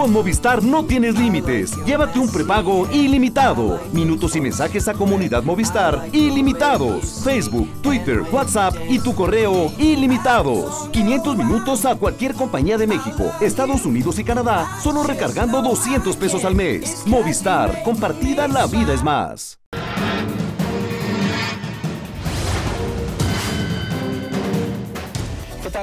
Con Movistar no tienes límites. Llévate un prepago ilimitado. Minutos y mensajes a comunidad Movistar ilimitados. Facebook, Twitter, WhatsApp y tu correo ilimitados. 500 minutos a cualquier compañía de México, Estados Unidos y Canadá, solo recargando 200 pesos al mes. Movistar, compartida la vida es más.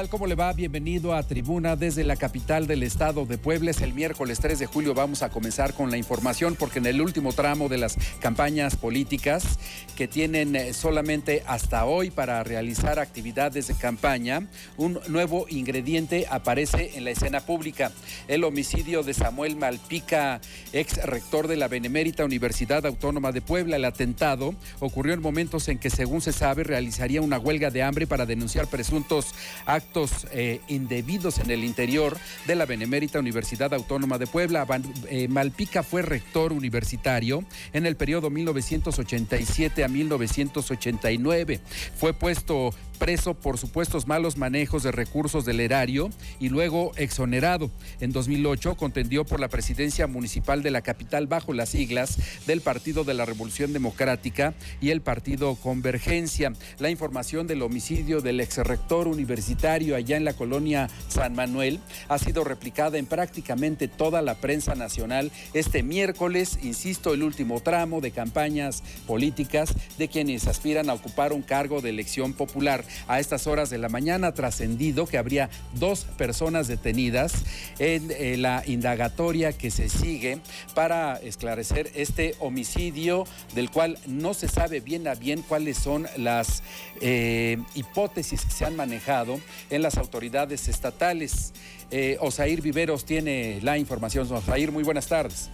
¿Cómo le va? Bienvenido a Tribuna desde la capital del estado de Puebla. el miércoles 3 de julio. Vamos a comenzar con la información porque en el último tramo de las campañas políticas que tienen eh, solamente hasta hoy para realizar actividades de campaña, un nuevo ingrediente aparece en la escena pública. El homicidio de Samuel Malpica, ex rector de la Benemérita Universidad Autónoma de Puebla. El atentado ocurrió en momentos en que, según se sabe, realizaría una huelga de hambre para denunciar presuntos actos actos eh, indebidos en el interior de la Benemérita Universidad Autónoma de Puebla. Eh, Malpica fue rector universitario en el periodo 1987 a 1989. Fue puesto preso por supuestos malos manejos de recursos del erario y luego exonerado. En 2008 contendió por la presidencia municipal de la capital bajo las siglas del Partido de la Revolución Democrática y el Partido Convergencia. La información del homicidio del exrector universitario allá en la colonia San Manuel ha sido replicada en prácticamente toda la prensa nacional este miércoles, insisto, el último tramo de campañas políticas de quienes aspiran a ocupar un cargo de elección popular a estas horas de la mañana trascendido que habría dos personas detenidas en eh, la indagatoria que se sigue para esclarecer este homicidio del cual no se sabe bien a bien cuáles son las eh, hipótesis que se han manejado en las autoridades estatales. Eh, Osair Viveros tiene la información. Osair, muy buenas tardes.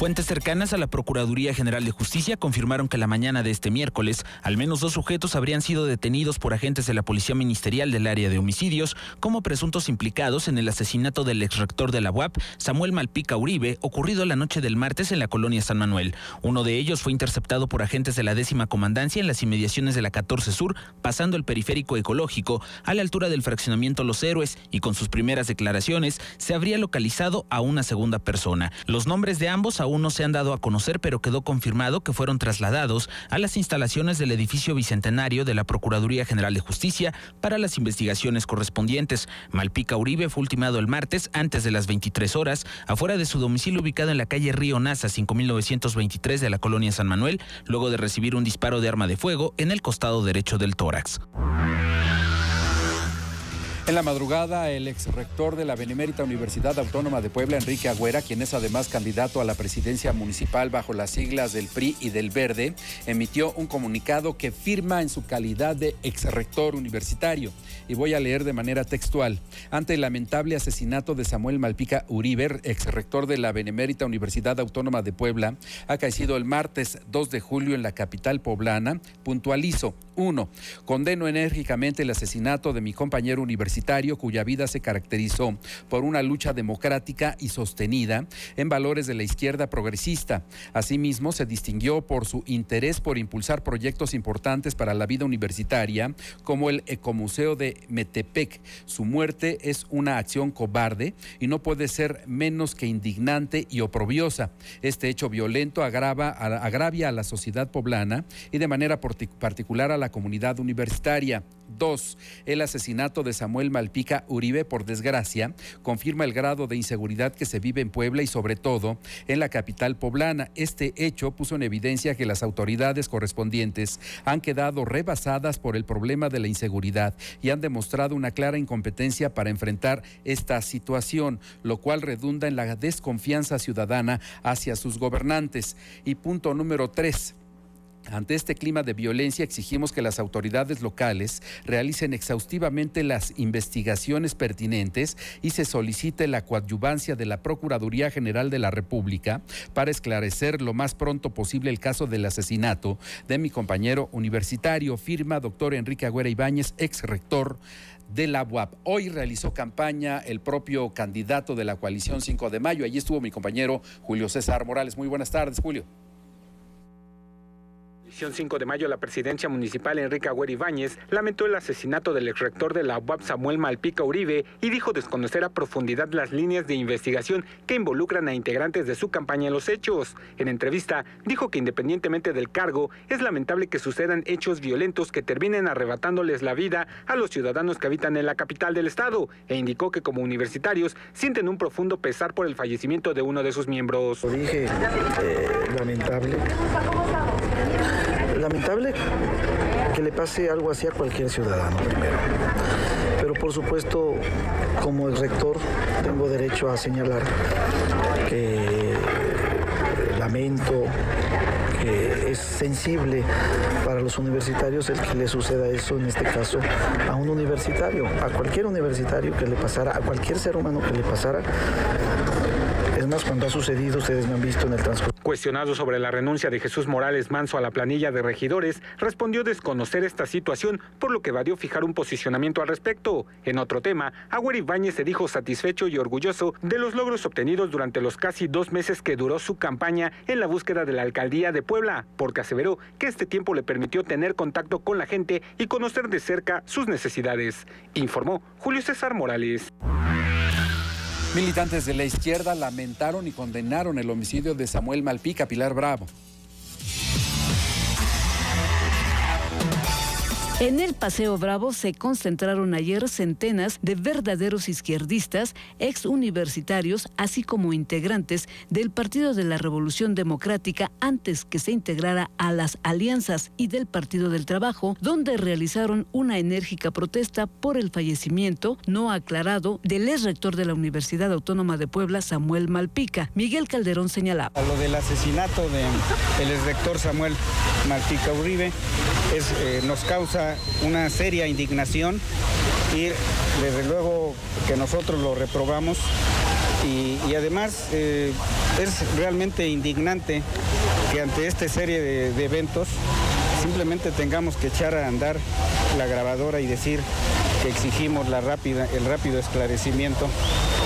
Fuentes cercanas a la Procuraduría General de Justicia confirmaron que la mañana de este miércoles, al menos dos sujetos habrían sido detenidos por agentes de la Policía Ministerial del área de homicidios como presuntos implicados en el asesinato del exrector de la UAP, Samuel Malpica Uribe, ocurrido la noche del martes en la colonia San Manuel. Uno de ellos fue interceptado por agentes de la décima comandancia en las inmediaciones de la 14 Sur, pasando el periférico ecológico a la altura del fraccionamiento Los Héroes y con sus primeras declaraciones se habría localizado a una segunda persona. Los nombres de ambos aún aún no se han dado a conocer, pero quedó confirmado que fueron trasladados a las instalaciones del edificio bicentenario de la Procuraduría General de Justicia para las investigaciones correspondientes. Malpica Uribe fue ultimado el martes antes de las 23 horas afuera de su domicilio ubicado en la calle Río Nasa 5923 de la colonia San Manuel, luego de recibir un disparo de arma de fuego en el costado derecho del tórax. En la madrugada, el ex rector de la Benemérita Universidad Autónoma de Puebla, Enrique Agüera, quien es además candidato a la presidencia municipal bajo las siglas del PRI y del Verde, emitió un comunicado que firma en su calidad de ex rector universitario. Y voy a leer de manera textual. Ante el lamentable asesinato de Samuel Malpica Uribe, ex rector de la Benemérita Universidad Autónoma de Puebla, acaecido el martes 2 de julio en la capital poblana, puntualizo. Uno, condeno enérgicamente el asesinato de mi compañero universitario cuya vida se caracterizó por una lucha democrática y sostenida en valores de la izquierda progresista. Asimismo, se distinguió por su interés por impulsar proyectos importantes para la vida universitaria, como el Ecomuseo de Metepec. Su muerte es una acción cobarde y no puede ser menos que indignante y oprobiosa. Este hecho violento agrava, agravia a la sociedad poblana y de manera particular a la comunidad universitaria. Dos, el asesinato de Samuel Malpica Uribe, por desgracia, confirma el grado de inseguridad que se vive en Puebla y sobre todo en la capital poblana. Este hecho puso en evidencia que las autoridades correspondientes han quedado rebasadas por el problema de la inseguridad y han demostrado una clara incompetencia para enfrentar esta situación, lo cual redunda en la desconfianza ciudadana hacia sus gobernantes. Y punto número tres ante este clima de violencia exigimos que las autoridades locales realicen exhaustivamente las investigaciones pertinentes y se solicite la coadyuvancia de la Procuraduría General de la República para esclarecer lo más pronto posible el caso del asesinato de mi compañero universitario, firma doctor Enrique Agüera Ibáñez, ex rector de la UAP. Hoy realizó campaña el propio candidato de la coalición 5 de mayo. Allí estuvo mi compañero Julio César Morales. Muy buenas tardes, Julio. Edición 5 de mayo, la presidencia municipal Enrique Agüero Ibáñez lamentó el asesinato del exrector de la UAP Samuel Malpica Uribe y dijo desconocer a profundidad las líneas de investigación que involucran a integrantes de su campaña en los hechos. En entrevista, dijo que independientemente del cargo, es lamentable que sucedan hechos violentos que terminen arrebatándoles la vida a los ciudadanos que habitan en la capital del estado e indicó que como universitarios sienten un profundo pesar por el fallecimiento de uno de sus miembros. dije, eh, lamentable lamentable que le pase algo así a cualquier ciudadano primero. Pero por supuesto, como el rector, tengo derecho a señalar que lamento que es sensible para los universitarios el que le suceda eso, en este caso, a un universitario, a cualquier universitario que le pasara, a cualquier ser humano que le pasara, es más, cuando ha sucedido, ustedes me han visto en el transcurso. Cuestionado sobre la renuncia de Jesús Morales Manso a la planilla de regidores, respondió desconocer esta situación, por lo que evadió fijar un posicionamiento al respecto. En otro tema, Agüer Ibáñez se dijo satisfecho y orgulloso de los logros obtenidos durante los casi dos meses que duró su campaña en la búsqueda de la alcaldía de Puebla, porque aseveró que este tiempo le permitió tener contacto con la gente y conocer de cerca sus necesidades, informó Julio César Morales. Militantes de la izquierda lamentaron y condenaron el homicidio de Samuel Malpica, Pilar Bravo. En el Paseo Bravo se concentraron ayer centenas de verdaderos izquierdistas, ex universitarios, así como integrantes del Partido de la Revolución Democrática antes que se integrara a las alianzas y del Partido del Trabajo, donde realizaron una enérgica protesta por el fallecimiento no aclarado del ex rector de la Universidad Autónoma de Puebla, Samuel Malpica. Miguel Calderón señalaba. A lo del asesinato del ex rector Samuel Malpica Uribe eh, nos causa una seria indignación y desde luego que nosotros lo reprobamos y, además eh, es realmente indignante que ante esta serie de, eventos simplemente tengamos que echar a andar la grabadora y decir que exigimos la rápida, el rápido esclarecimiento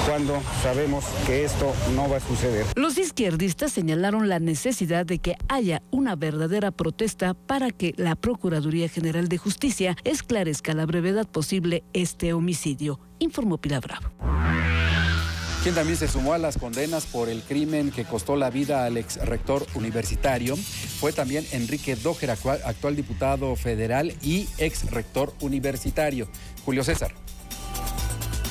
cuando sabemos que esto no va a suceder. Los izquierdistas señalaron la necesidad de que haya una verdadera protesta para que la Procuraduría General de Justicia esclarezca a la brevedad posible este homicidio, informó Pilar Bravo. Quien también se sumó a las condenas por el crimen que costó la vida al ex rector universitario fue también Enrique Dóger, actual diputado federal y ex rector universitario. Julio César.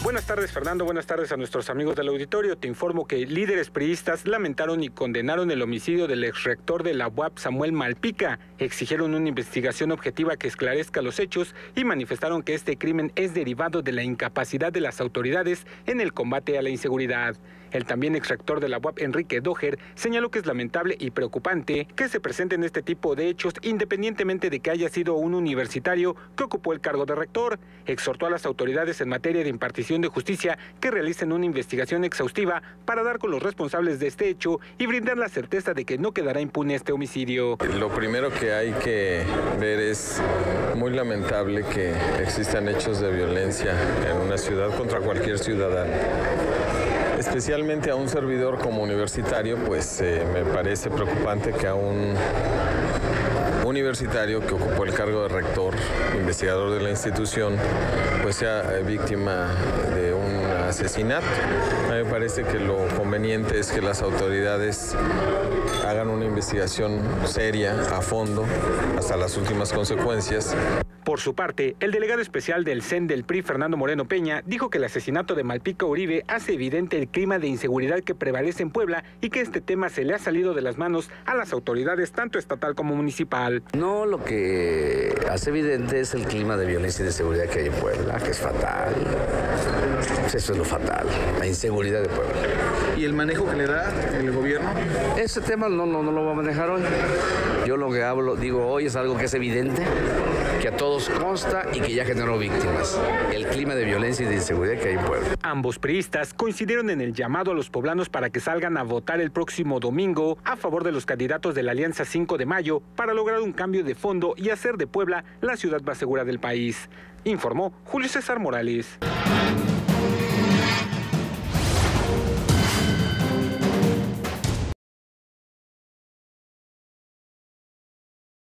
Buenas tardes, Fernando. Buenas tardes a nuestros amigos del auditorio. Te informo que líderes priistas lamentaron y condenaron el homicidio del exrector de la UAP, Samuel Malpica. Exigieron una investigación objetiva que esclarezca los hechos y manifestaron que este crimen es derivado de la incapacidad de las autoridades en el combate a la inseguridad. El también exrector de la UAP, Enrique Doher, señaló que es lamentable y preocupante que se presenten este tipo de hechos independientemente de que haya sido un universitario que ocupó el cargo de rector. Exhortó a las autoridades en materia de impartición de justicia que realicen una investigación exhaustiva para dar con los responsables de este hecho y brindar la certeza de que no quedará impune este homicidio. Lo primero que hay que ver es muy lamentable que existan hechos de violencia en una ciudad contra cualquier ciudadano especialmente a un servidor como universitario, pues eh, me parece preocupante que a un que ocupó el cargo de rector, investigador de la institución, pues sea eh, víctima de un asesinato. A mí me parece que lo conveniente es que las autoridades hagan una investigación seria, a fondo, hasta las últimas consecuencias. Por su parte, el delegado especial del CEN del PRI, Fernando Moreno Peña, dijo que el asesinato de Malpica Uribe hace evidente el clima de inseguridad que prevalece en Puebla y que este tema se le ha salido de las manos a las autoridades tanto estatal como municipal. Lo que hace evidente es el clima de violencia y de seguridad que hay en Puebla, que es fatal. Eso es lo fatal, la inseguridad de Puebla. ¿Y el manejo que le da el gobierno? Ese tema no, no, no lo va a manejar hoy. Yo lo que hablo, digo hoy es algo que es evidente, que a todos consta y que ya generó víctimas. El clima de violencia y de inseguridad que hay en Puebla. Ambos priistas coincidieron en el llamado a los poblanos para que salgan a votar el próximo domingo a favor de los candidatos de la Alianza 5 de Mayo para lograr un cambio de fondo y hacer de Puebla la ciudad más segura del país. Informó Julio César Morales.